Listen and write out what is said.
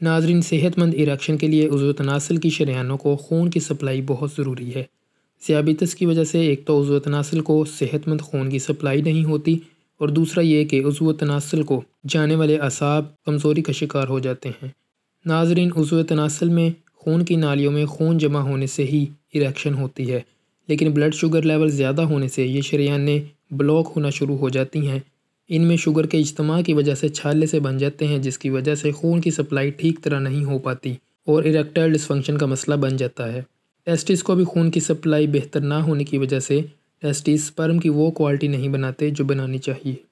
नाजरीन, सेहतमंद इरेक्शन के लिए उज़व तनासल की शरियानों को खून की सप्लाई बहुत ज़रूरी है। ज़्याबितस की वजह से एक तो उज़व तनासल को सेहतमंद खून की सप्लाई नहीं होती और दूसरा ये कि उज़व तनासल को जाने वाले असाब कमज़ोरी का शिकार हो जाते हैं। नाजरीन, उज़व तनासल में खून की नालियों में खून जमा होने से ही इरेक्शन होती है, लेकिन ब्लड शुगर लेवल ज़्यादा होने से ये शरियानें ब्लॉक होना शुरू हो जाती हैं। इनमें शुगर के इज्तम की वजह से छाले से बन जाते हैं, जिसकी वजह से खून की सप्लाई ठीक तरह नहीं हो पाती और इरेक्टाइल डिसफंक्शन का मसला बन जाता है। टेस्टिस को भी खून की सप्लाई बेहतर ना होने की वजह से टेस्टिस स्पर्म की वो क्वालिटी नहीं बनाते जो बनानी चाहिए।